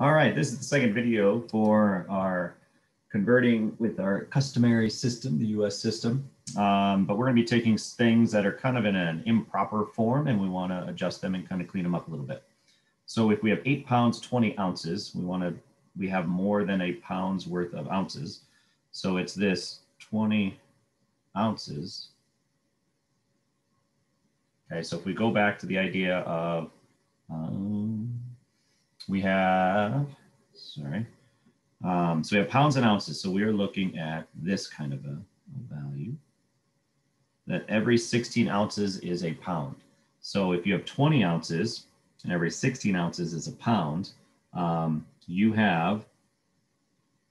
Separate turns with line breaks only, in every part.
All right, this is the second video for our converting with our customary system, the US system. Um, but we're gonna be taking things that are kind of in an improper form and we wanna adjust them and kind of clean them up a little bit. So if we have eight pounds, 20 ounces, we wanna, we have more than a pound's worth of ounces. So it's this 20 ounces. Okay, so if we go back to the idea of, um, we have, sorry, um, so we have pounds and ounces. So we are looking at this kind of a, a value that every 16 ounces is a pound. So if you have 20 ounces and every 16 ounces is a pound, um, you have,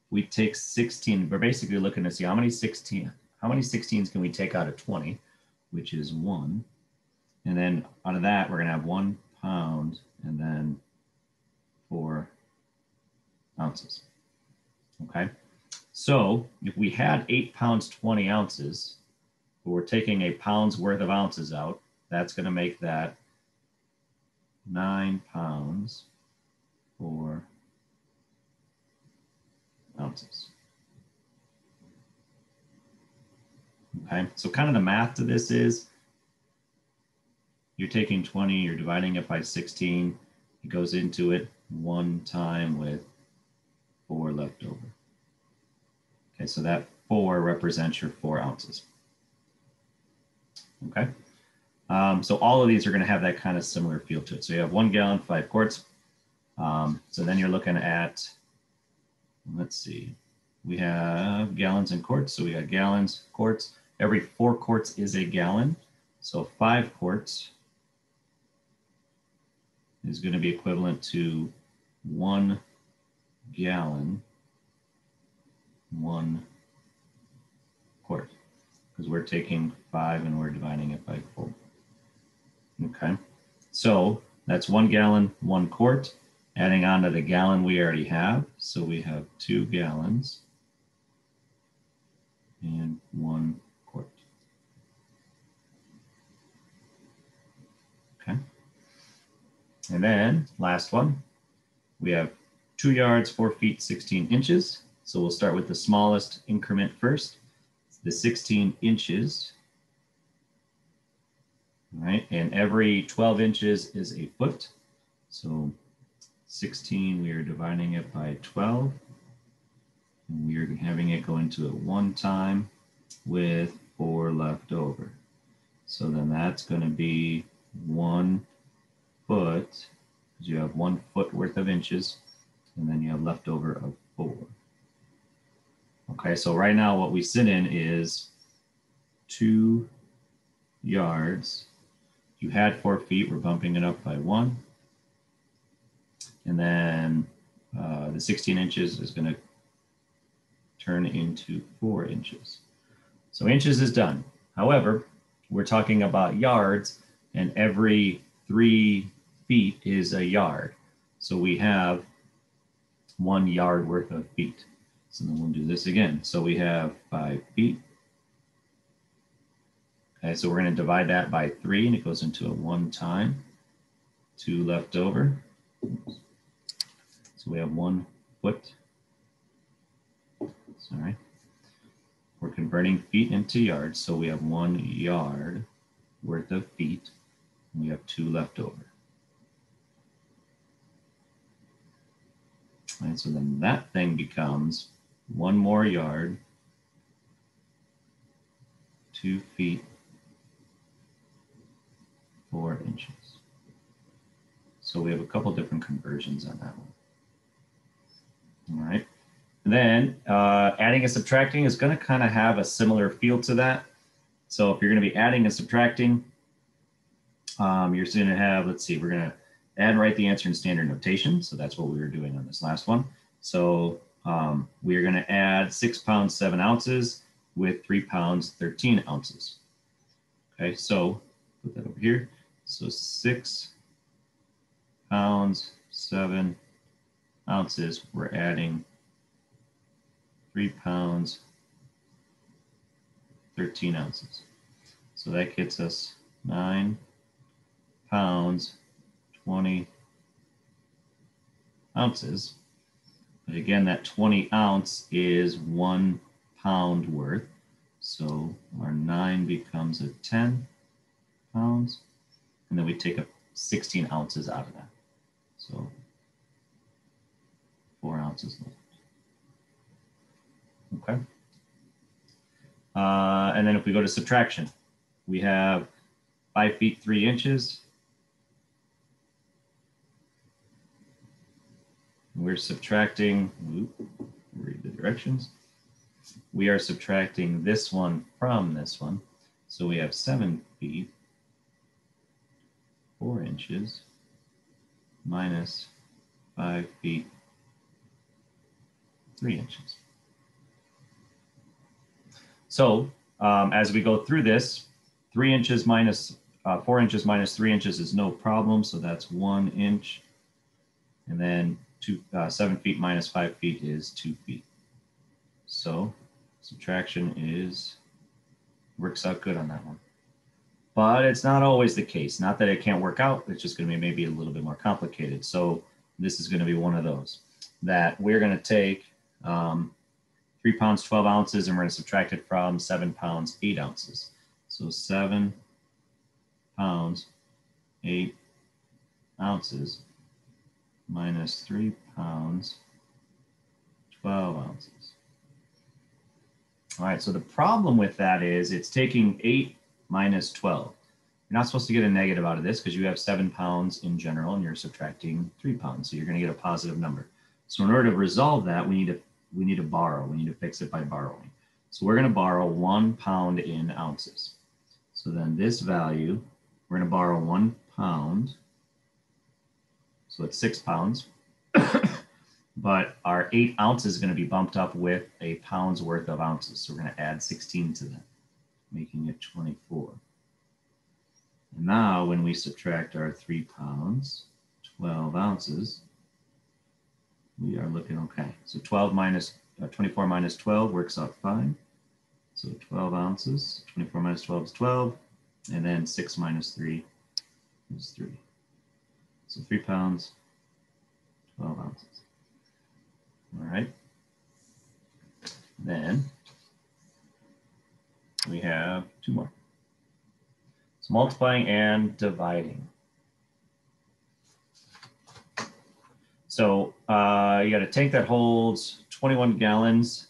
we take 16, we're basically looking to see how many 16, how many 16s can we take out of 20, which is one. And then out of that, we're gonna have one pound and then four ounces. Okay, so if we had eight pounds, 20 ounces, but we're taking a pound's worth of ounces out, that's going to make that nine pounds, four ounces. Okay, so kind of the math to this is you're taking 20, you're dividing it by 16, it goes into it one time with four left over. Okay, so that four represents your four ounces. Okay, um, so all of these are going to have that kind of similar feel to it. So you have one gallon, five quarts. Um, so then you're looking at, let's see, we have gallons and quarts. So we got gallons, quarts. Every four quarts is a gallon. So five quarts is going to be equivalent to one gallon, one quart, because we're taking five and we're dividing it by four. Okay, so that's one gallon, one quart, adding on to the gallon we already have. So we have two gallons and one quart. Okay. And then last one, we have two yards, four feet, 16 inches. So we'll start with the smallest increment first, the 16 inches. All right, and every 12 inches is a foot. So 16, we are dividing it by 12. And we are having it go into it one time with four left over. So then that's going to be one foot you have one foot worth of inches, and then you have leftover of four. Okay, so right now what we sit in is two yards. You had four feet, we're bumping it up by one. And then uh, the 16 inches is gonna turn into four inches. So inches is done. However, we're talking about yards and every three feet is a yard. So we have one yard worth of feet. So then we'll do this again. So we have five feet. Okay, so we're going to divide that by three and it goes into a one time, two left over. So we have one foot. Sorry. We're converting feet into yards. So we have one yard worth of feet. And we have two left over. Right, so then that thing becomes one more yard, two feet, four inches. So we have a couple different conversions on that one. All right. And then uh, adding and subtracting is going to kind of have a similar feel to that. So if you're going to be adding and subtracting, um, you're going to have, let's see, we're going to and write the answer in standard notation. So that's what we were doing on this last one. So um, we are going to add six pounds, seven ounces with three pounds, 13 ounces. Okay, so put that over here. So six pounds, seven ounces, we're adding three pounds, 13 ounces. So that gets us nine pounds, 20 ounces. But again, that 20 ounce is one pound worth. So our nine becomes a 10 pounds. And then we take a 16 ounces out of that. So four ounces left. Okay. Uh, and then if we go to subtraction, we have five feet, three inches. We're subtracting, oops, read the directions. We are subtracting this one from this one. So we have seven feet, four inches, minus five feet, three inches. So um, as we go through this, three inches minus uh, four inches minus three inches is no problem. So that's one inch. And then two, uh, seven feet minus five feet is two feet. So subtraction is, works out good on that one. But it's not always the case. Not that it can't work out. It's just going to be maybe a little bit more complicated. So this is going to be one of those that we're going to take um, three pounds, 12 ounces, and we're going to subtract it from seven pounds, eight ounces. So seven pounds, eight ounces minus three pounds, 12 ounces. All right, so the problem with that is it's taking eight minus 12. You're not supposed to get a negative out of this because you have seven pounds in general and you're subtracting three pounds. So you're gonna get a positive number. So in order to resolve that, we need to we need to borrow. We need to fix it by borrowing. So we're gonna borrow one pound in ounces. So then this value, we're gonna borrow one pound. So it's six pounds. but our eight ounces is gonna be bumped up with a pound's worth of ounces. So we're gonna add 16 to that, making it 24. And now when we subtract our three pounds, 12 ounces, we are looking okay. So 12 minus, uh, 24 minus 12 works out fine. So 12 ounces, 24 minus 12 is 12, and then 6 minus 3 is 3. So 3 pounds, 12 ounces. All right. Then we have two more. So multiplying and dividing. So uh, you got a tank that holds 21 gallons,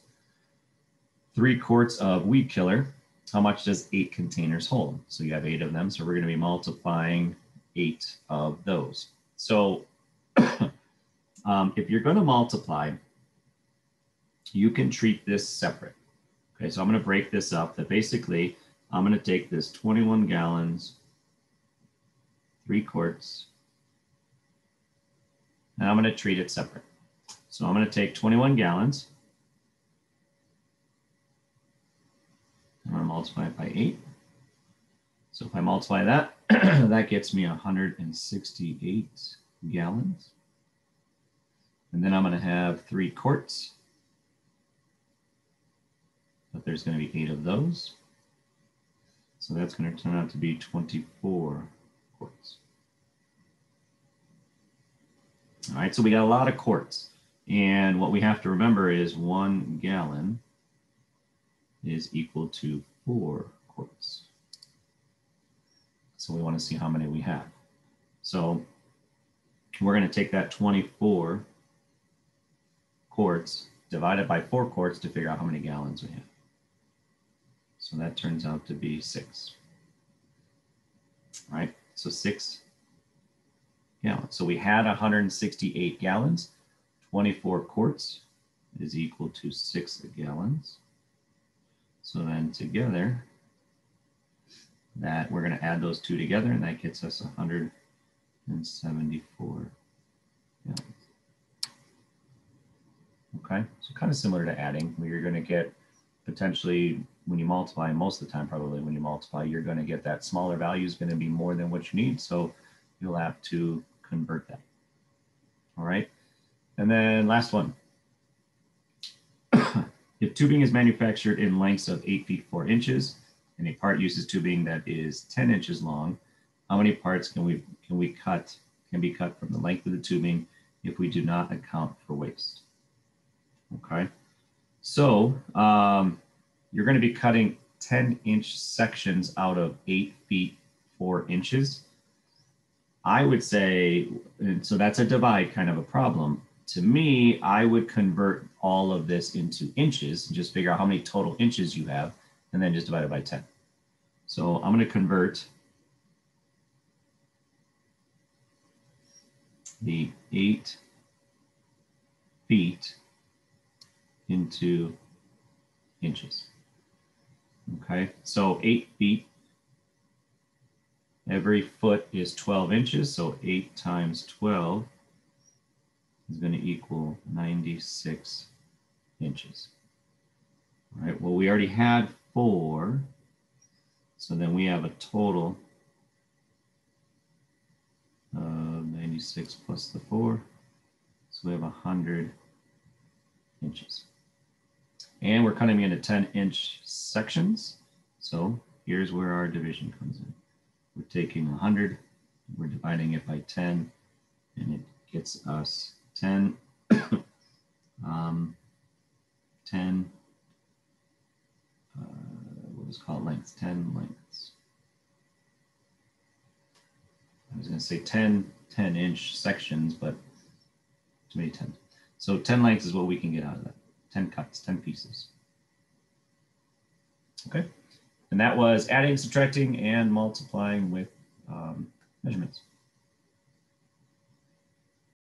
three quarts of weed killer. How much does eight containers hold? So you have eight of them. So we're going to be multiplying eight of those. So um, if you're going to multiply, you can treat this separate. Okay, so I'm going to break this up that basically I'm going to take this 21 gallons, three quarts, and I'm going to treat it separate. So I'm going to take 21 gallons. I'm going to multiply it by 8. So if I multiply that, that gets me 168 gallons. And then I'm going to have three quarts. But there's going to be eight of those. So that's going to turn out to be 24 quarts. All right, so we got a lot of quarts. And what we have to remember is one gallon is equal to four quarts. So we want to see how many we have. So we're going to take that 24 quarts divided by four quarts to figure out how many gallons we have. So that turns out to be six. All right, so six gallons. So we had 168 gallons, 24 quarts is equal to six gallons. So then together, that we're going to add those two together and that gets us 174 gallons. Okay, so kind of similar to adding, where you're going to get potentially when you multiply, most of the time probably when you multiply, you're going to get that smaller value is going to be more than what you need. So you'll have to convert that. All right. And then last one. if tubing is manufactured in lengths of 8 feet 4 inches and a part uses tubing that is 10 inches long, how many parts can we can we cut can be cut from the length of the tubing if we do not account for waste. Okay, so um, you're going to be cutting 10 inch sections out of eight feet, four inches. I would say, and so that's a divide kind of a problem. To me, I would convert all of this into inches and just figure out how many total inches you have and then just divide it by 10. So I'm going to convert the eight feet into inches. Okay, so eight feet, every foot is 12 inches, so eight times 12 is going to equal 96 inches. All right, well, we already had four, so then we have a total of 96 plus the four, so we have 100 inches. And we're cutting into 10 inch sections. So here's where our division comes in. We're taking 100, we're dividing it by 10, and it gets us 10, um, 10, uh, what was called length 10 lengths. I was going to say 10, 10 inch sections, but too many 10. So 10 lengths is what we can get out of that. 10 cuts, 10 pieces. Okay, and that was adding, subtracting, and multiplying with um, measurements.